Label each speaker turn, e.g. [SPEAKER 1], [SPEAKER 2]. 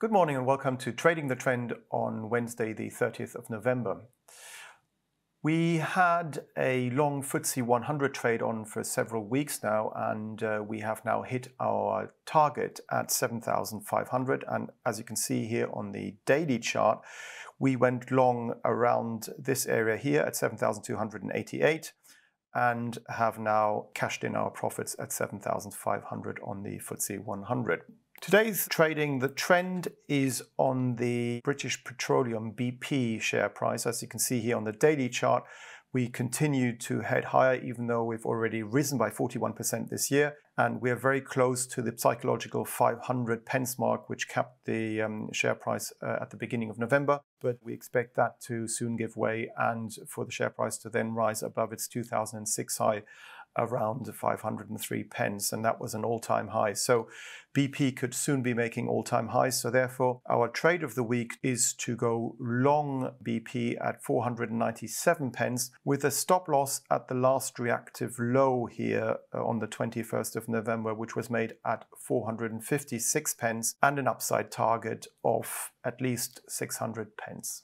[SPEAKER 1] Good morning and welcome to Trading the Trend on Wednesday, the 30th of November. We had a long FTSE 100 trade on for several weeks now, and uh, we have now hit our target at 7,500. And as you can see here on the daily chart, we went long around this area here at 7,288 and have now cashed in our profits at 7,500 on the FTSE 100. Today's trading, the trend is on the British Petroleum BP share price. As you can see here on the daily chart, we continue to head higher, even though we've already risen by 41% this year. And we are very close to the psychological 500 pence mark, which capped the um, share price uh, at the beginning of November. But we expect that to soon give way and for the share price to then rise above its 2006 high around 503 pence, and that was an all time high. So BP could soon be making all time highs. So, therefore, our trade of the week is to go long BP at 497 pence with a stop loss at the last reactive low here uh, on the 21st of November, which was made at 456 pence, and an upside target of at least 600 pence.